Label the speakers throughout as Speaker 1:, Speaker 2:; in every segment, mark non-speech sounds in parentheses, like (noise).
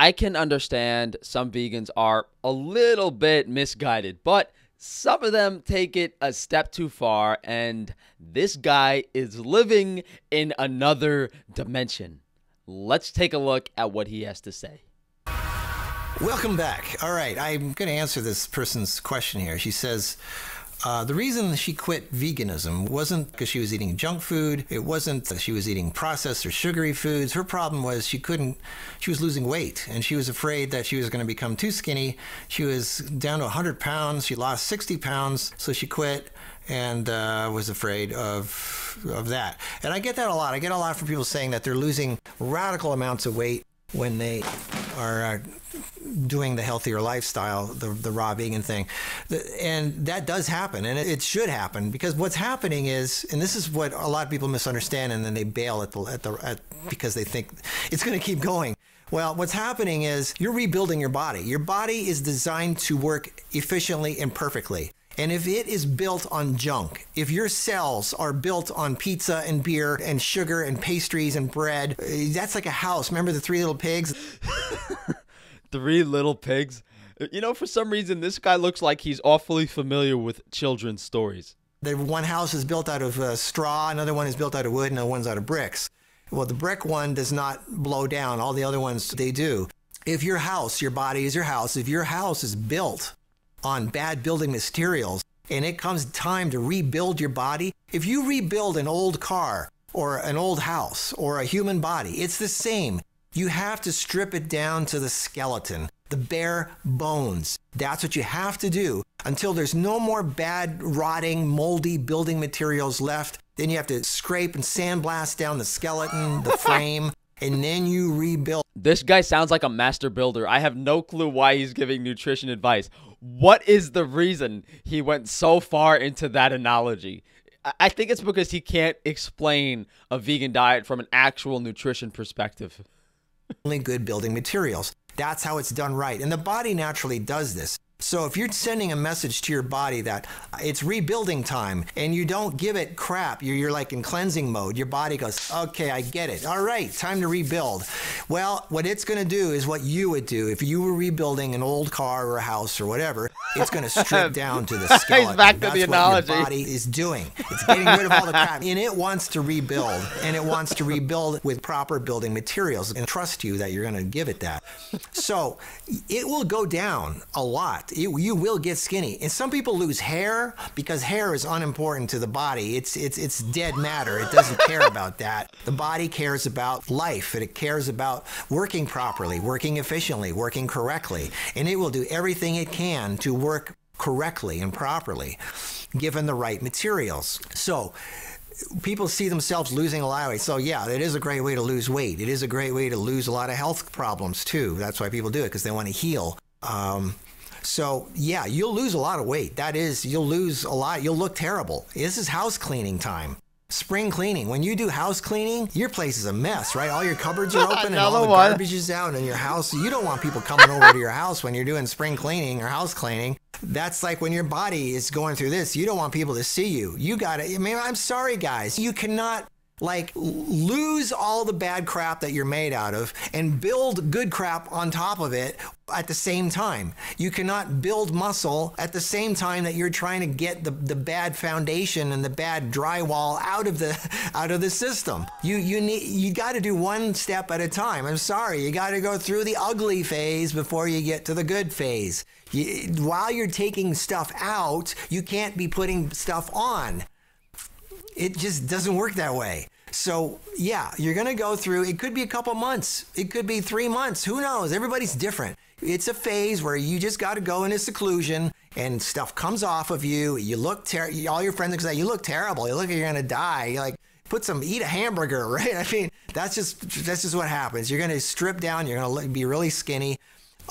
Speaker 1: I can understand some vegans are a little bit misguided, but some of them take it a step too far, and this guy is living in another dimension. Let's take a look at what he has to say.
Speaker 2: Welcome back. All right, I'm going to answer this person's question here. She says, uh, the reason she quit veganism wasn't because she was eating junk food. It wasn't that she was eating processed or sugary foods. Her problem was she couldn't, she was losing weight and she was afraid that she was going to become too skinny. She was down to 100 pounds. She lost 60 pounds, so she quit and uh, was afraid of of that. And I get that a lot. I get a lot from people saying that they're losing radical amounts of weight when they are uh, doing the healthier lifestyle, the, the raw vegan thing. And that does happen, and it, should happen because what's happening is, and this is what a lot of people misunderstand, and then they bail at the, at the at, because they think it's going to keep going. Well, what's happening is you're rebuilding your body. Your body is designed to work efficiently and perfectly. And if it is built on junk, if your cells are built on pizza and beer and sugar and pastries and bread, eh, that's like a house. Remember the three little pigs? (laughs)
Speaker 1: three little pigs? You know, for some reason, this guy looks like he's awfully familiar with children's stories.
Speaker 2: The one house is built out of uh, straw, another one is built out of wood, and another one's out of bricks. Well, the brick one does not blow down. All the other ones, they do. If your house, your body is your house, if your house is built on bad building materials and it comes time to rebuild your body, if you rebuild an old car or an old house or a human body, it's the same. You have to strip it down to the skeleton, the bare bones. That's what you have to do until there's no more bad, rotting, moldy building materials left. Then you have to scrape and sandblast down the skeleton, the (laughs) frame, and then you rebuild.
Speaker 1: This guy sounds like a master builder. I have no clue why he's giving nutrition advice. What is the reason he went so far into that analogy? I think it's because he can't explain a vegan diet from an actual nutrition perspective.
Speaker 2: Only good building materials. That's how it's done right. And the body naturally does this. So if you're sending a message to your body that it's rebuilding time and you don't give it crap, you're, you're, like in cleansing mode, your body goes, okay, I get it. All right, time to rebuild. Well, what it's going to do is what you would do if you were rebuilding an old car or a house or whatever. It's going to strip (laughs) down to the skeleton.
Speaker 1: He's back to
Speaker 2: That's
Speaker 1: the analogy.
Speaker 2: What your body is doing. It's getting rid of all the crap, and it wants to rebuild, and it wants to rebuild with proper building materials, and trust you that you're going to give it that. So it will go down a lot you, you will get skinny. And some people lose hair because hair is unimportant to the body. It's, it's, it's dead matter. It doesn't care about that. The body cares about life and it cares about working properly, working efficiently, working correctly. And it will do everything it can to work correctly and properly given the right materials. So, people see themselves losing a lot of weight. So yeah, it is a great way to lose weight. It is a great way to lose a lot of health problems too. That's why people do it because they want to heal. Um, so yeah, you'll lose a lot of weight. That is, you'll lose a lot. You'll look terrible. This is house cleaning time. Spring cleaning. When you do house cleaning, your place is a mess, right? All your cupboards are (laughs) open and all the one. garbage is out in your house. You don't want people coming over to your house when you're doing spring cleaning or house cleaning. That's like when your body is going through this. You don't want people to see you. You got to, I mean, I'm sorry, guys. You cannot like lose all the bad crap that you're made out of and build good crap on top of it at the same time. You cannot build muscle at the same time that you're trying to get the, the bad foundation and the bad drywall out of the (laughs) out of the system. You you need you got to do one step at a time. I'm sorry, you got to go through the ugly phase before you get to the good phase. You, while you're taking stuff out, you can't be putting stuff on. It just doesn't work that way. So, yeah, you're going to go through, it could be a couple months, it could be three months, who knows? Everybody's different. It's a phase where you just got to go into seclusion and stuff comes off of you. You look terrible. All your friends are say, You look terrible. You look like you're going to die. You're like, put some, eat a hamburger, (laughs) right? I mean, that's just, that's just what happens. You're going to strip down. You're going to be really skinny.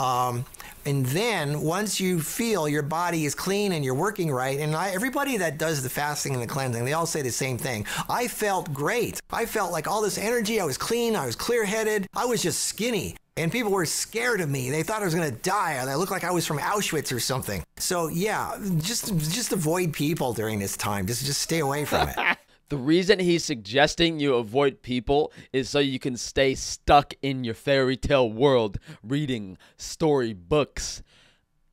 Speaker 2: Um, and then once you feel your body is clean and you're working right, and I, everybody that does the fasting and the cleansing, they all say the same thing. I felt great. I felt like all this energy. I was clean. I was clear headed. I was just skinny. And people were scared of me. They thought I was going to die. I looked like I was from Auschwitz or something. So yeah, just just avoid people during this time. Just just stay away from it. (laughs)
Speaker 1: The reason he's suggesting you avoid people is so you can stay stuck in your fairy tale world reading story books.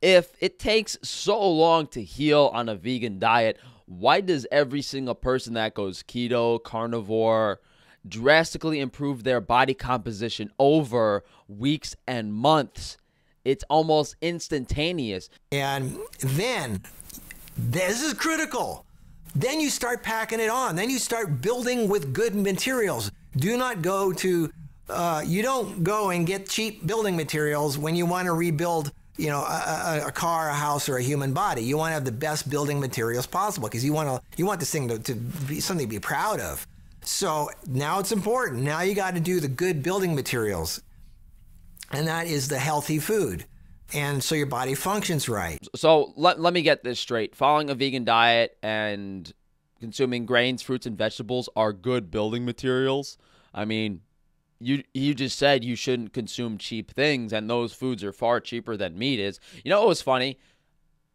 Speaker 1: If it takes so long to heal on a vegan diet, why does every single person that goes keto, carnivore, drastically improve their body composition over weeks and months? It's almost instantaneous.
Speaker 2: And then, this is critical. Then you start packing it on. Then you start building with good materials. Do not go to, uh, you don't go and get cheap building materials when you want to rebuild you know, a, a, car, a house, or a human body. You want to have the best building materials possible because you want to you want this thing to, to be something to be proud of. So now it's important. Now you got to do the good building materials, and that is the healthy food, and so your body functions right.
Speaker 1: So let let me get this straight: following a vegan diet and consuming grains, fruits, and vegetables are good building materials. I mean, you you just said you shouldn't consume cheap things and those foods are far cheaper than meat is. You know what was funny?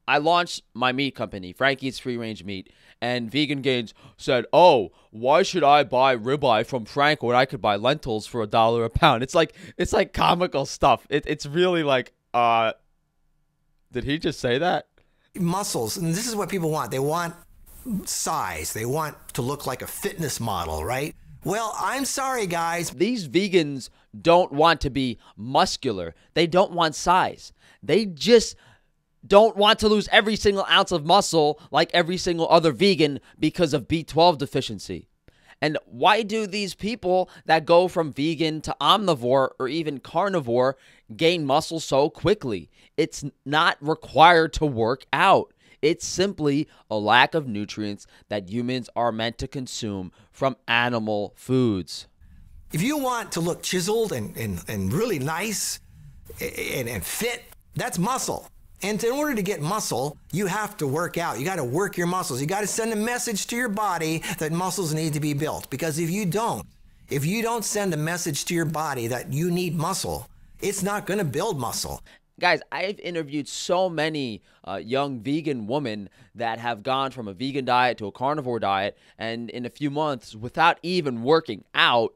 Speaker 1: I launched my meat company, Frankie's Free Range Meat, and Vegan Gains said, "Oh, why should I buy ribeye from Frank when I could buy lentils for a dollar a pound?" It's like it's like comical stuff. It, it's really like, uh, did he just say that?
Speaker 2: Muscles, and this is what people want. They want size. They want to look like a fitness model, right? Well, I'm sorry, guys.
Speaker 1: These vegans don't want to be muscular. They don't want size. They just don't want to lose every single ounce of muscle like every single other vegan because of B12 deficiency. And why do these people that go from vegan to omnivore or even carnivore gain muscle so quickly? It's not required to work out. It's simply a lack of nutrients that humans are meant to consume from animal foods.
Speaker 2: If you want to look chiseled and, and, and really nice and, and fit, that's muscle. And in order to get muscle, you have to work out. You got to work your muscles. You got to send a message to your body that muscles need to be built. Because if you don't, if you don't send a message to your body that you need muscle, it's not going to build muscle.
Speaker 1: Guys, I've interviewed so many uh, young vegan women that have gone from a vegan diet to a carnivore diet, and in a few months, without even working out,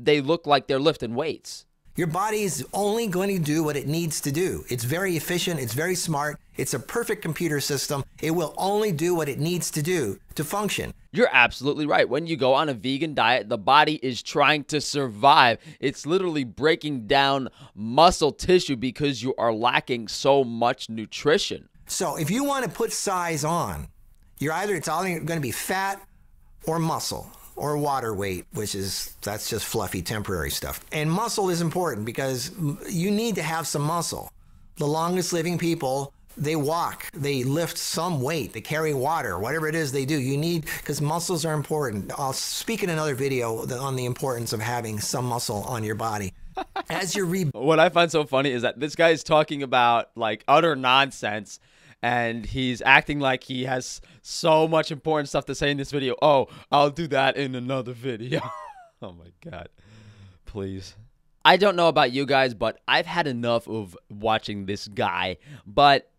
Speaker 1: they look like they're lifting weights.
Speaker 2: Your body is only going to do what it needs to do. It's very efficient, it's very smart, it's a perfect computer system. It will only do what it needs to do to function.
Speaker 1: You're absolutely right. When you go on a vegan diet, the body is trying to survive. It's literally breaking down muscle tissue because you are lacking so much nutrition.
Speaker 2: So, if you want to put size on, you're either it's either going to be fat or muscle or water weight, which is that's just fluffy temporary stuff. And muscle is important because you need to have some muscle. The longest living people, they walk, they lift some weight, they carry water, whatever it is they do. You need because muscles are important. I'll speak in another video on the importance of having some muscle on your body. As you're re- (laughs)
Speaker 1: what I find so funny is that this guy is talking about like utter nonsense and he's acting like he has so much important stuff to say in this video. Oh, I'll do that in another video. (laughs) oh my god. Please. I don't know about you guys, but I've had enough of watching this guy. But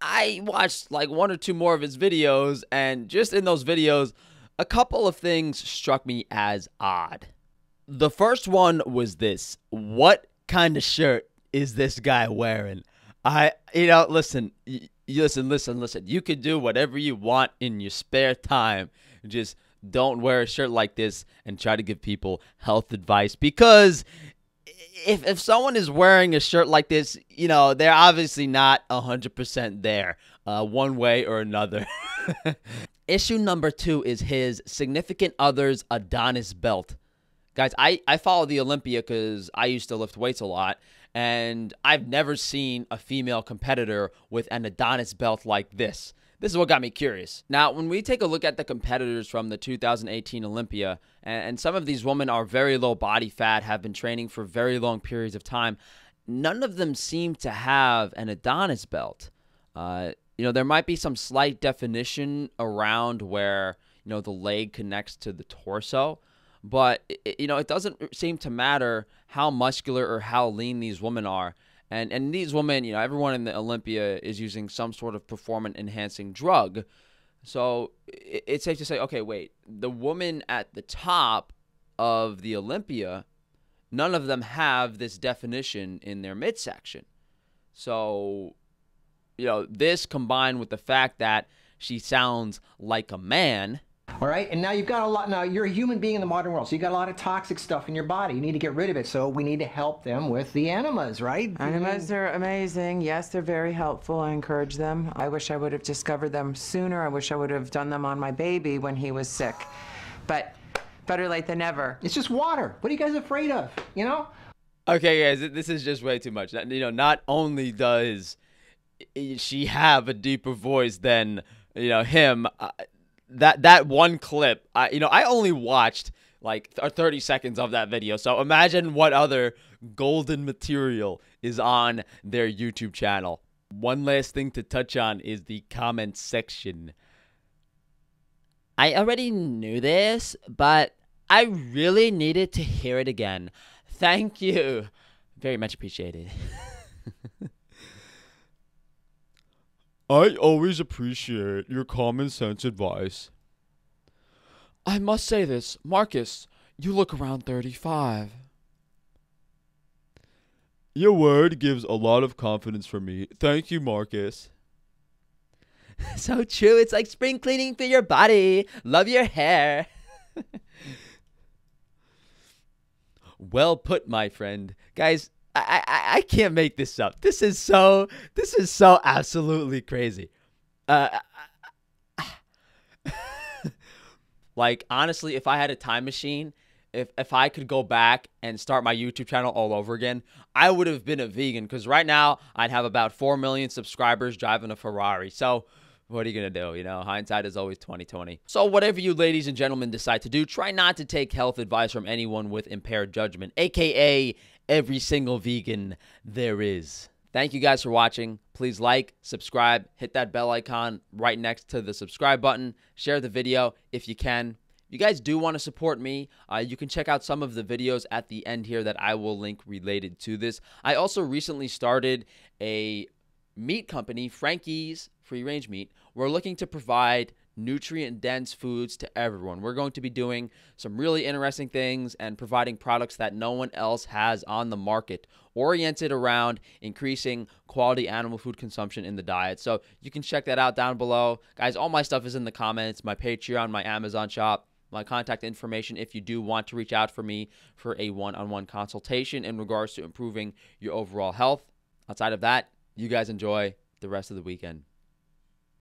Speaker 1: I watched like one or two more of his videos, and just in those videos, a couple of things struck me as odd. The first one was this What kind of shirt is this guy wearing? I, you know, listen, listen, listen, listen. You can do whatever you want in your spare time. Just don't wear a shirt like this and try to give people health advice because if if someone is wearing a shirt like this, you know, they're obviously not 100% there uh, one way or another. (laughs) Issue number 2 is his significant other's Adonis belt. Guys, I, I follow the Olympia because I used to lift weights a lot, and I've never seen a female competitor with an Adonis belt like this. This is what got me curious. Now, when we take a look at the competitors from the 2018 Olympia, and, some of these women are very low body fat, have been training for very long periods of time, none of them seem to have an Adonis belt. Uh, you know, there might be some slight definition around where, you know, the leg connects to the torso, but it, you know it doesn't seem to matter how muscular or how lean these women are and and these women you know everyone in the olympia is using some sort of performance enhancing drug So it's safe to say, okay, wait, the woman at the top of the Olympia, none of them have this definition in their midsection. So, you know, this combined with the fact that she sounds like a man
Speaker 2: all right, and now you've got a lot. Now you're a human being in the modern world, so you got a lot of toxic stuff in your body. You need to get rid of it. So we need to help them with the enemas, right?
Speaker 3: Enemas are amazing. Yes, they're very helpful. I encourage them. I wish I would have discovered them sooner. I wish I would have done them on my baby when he was sick. But better late than never.
Speaker 2: It's just water. What are you guys afraid of? You know?
Speaker 1: Okay, guys, this is just way too much. You know, not only does she have a deeper voice than you know him. Uh, that that one clip, I you know, I only watched like 30 seconds of that video. So imagine what other golden material is on their YouTube channel. One last thing to touch on is the comment section. I already knew this, but I really needed to hear it again. Thank you. Very much appreciated. (laughs) I always appreciate your common sense advice. I must say this, Markus, you look around 35. Your word gives a lot of confidence for me. Thank you, Markus. (laughs) so true. It's like spring cleaning for your body. Love your hair. (laughs) well put, my friend. Guys, I, I, can't make this up. This is so this is so absolutely crazy. Uh, (laughs) like honestly, if I had a time machine, if if I could go back and start my YouTube channel all over again, I would have been a vegan because right now I'd have about four million subscribers driving a Ferrari. So what are you gonna do? You know, hindsight is always 2020. So whatever you ladies and gentlemen decide to do, try not to take health advice from anyone with impaired judgment, aka every single vegan there is. Thank you guys for watching. Please like, subscribe, hit that bell icon right next to the subscribe button. Share the video if you can. If you guys do want to support me, uh, you can check out some of the videos at the end here that I will link related to this. I also recently started a meat company, Frankie's Free Range Meat. We're looking to provide nutrient dense foods to everyone. We're going to be doing some really interesting things and providing products that no one else has on the market, oriented around increasing quality animal food consumption in the diet. So you can check that out down below. Guys, all my stuff is in the comments, my Patreon, my Amazon shop. My contact information if you do want to reach out for me for a one on one consultation in regards to improving your overall health. Outside of that, you guys enjoy the rest of the weekend.